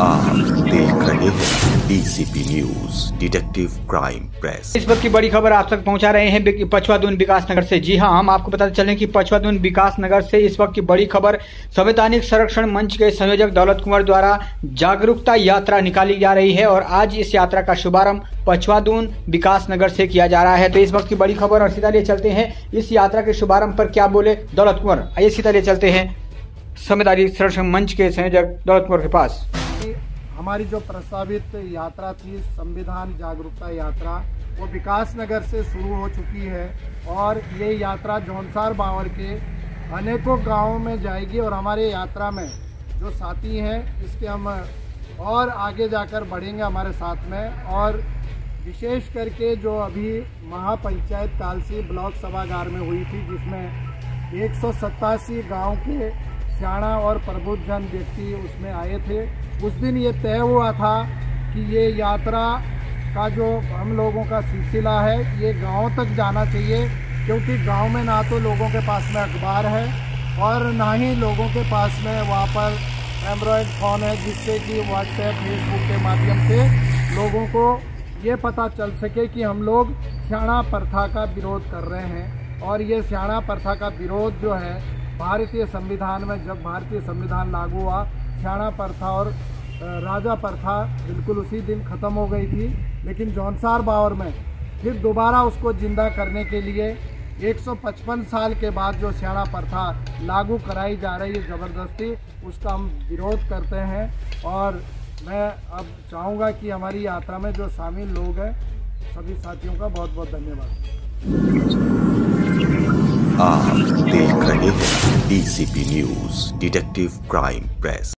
आप देख रहे हैं DCP news detective crime press इस वक्त की बड़ी खबर आप तक पहुँचा रहे हैं पचवादून विकास नगर से। जी हाँ, हम आपको बताते चले कि पचवादून विकास नगर से इस वक्त की बड़ी खबर, संवैधानिक संरक्षण मंच के संयोजक दौलत कुंवर द्वारा जागरूकता यात्रा निकाली जा रही है और आज इस यात्रा का शुभारंभ पचवादून विकास नगर से किया जा रहा है। तो इस वक्त की बड़ी खबर और सीधा लिए चलते हैं। इस यात्रा के शुभारंभ पर क्या बोले दौलत कुंवर? आइए सीधा लिए चलते हैं संवैधानिक संरक्षण मंच के संयोजक दौलत कुंवर के पास। हमारी जो प्रस्तावित यात्रा थी, संविधान जागरूकता यात्रा, वो विकास नगर से शुरू हो चुकी है और ये यात्रा जौनसार बावर के अनेकों गाँवों में जाएगी और हमारे यात्रा में जो साथी हैं, इसके हम और आगे जाकर बढ़ेंगे हमारे साथ में और विशेष करके जो अभी महापंचायत कालसी ब्लॉक सभागार में हुई थी, जिसमें एक सौ गाँव के सियाणा और प्रबुद्ध जन व्यक्ति उसमें आए थे। उस दिन ये तय हुआ था कि ये यात्रा का जो हम लोगों का सिलसिला है, ये गाँव तक जाना चाहिए, क्योंकि गाँव में ना तो लोगों के पास में अखबार है और ना ही लोगों के पास में वहाँ पर एंड्रॉयड फ़ोन है, जिससे कि व्हाट्सएप फेसबुक के माध्यम से लोगों को ये पता चल सके कि हम लोग स्याणा प्रथा का विरोध कर रहे हैं। और ये स्याणा प्रथा का विरोध जो है भारतीय संविधान में जब भारतीय संविधान लागू हुआ, स्याणा प्रथा और राजा प्रथा बिल्कुल उसी दिन ख़त्म हो गई थी। लेकिन जौनसार बावर में फिर दोबारा उसको ज़िंदा करने के लिए 155 साल के बाद जो स्याणा प्रथा लागू कराई जा रही है ज़बरदस्ती, उसका हम विरोध करते हैं। और मैं अब चाहूँगा कि हमारी यात्रा में जो शामिल लोग हैं, सभी साथियों का बहुत बहुत धन्यवाद। आप देख रहे हैं। DCP news detective crime press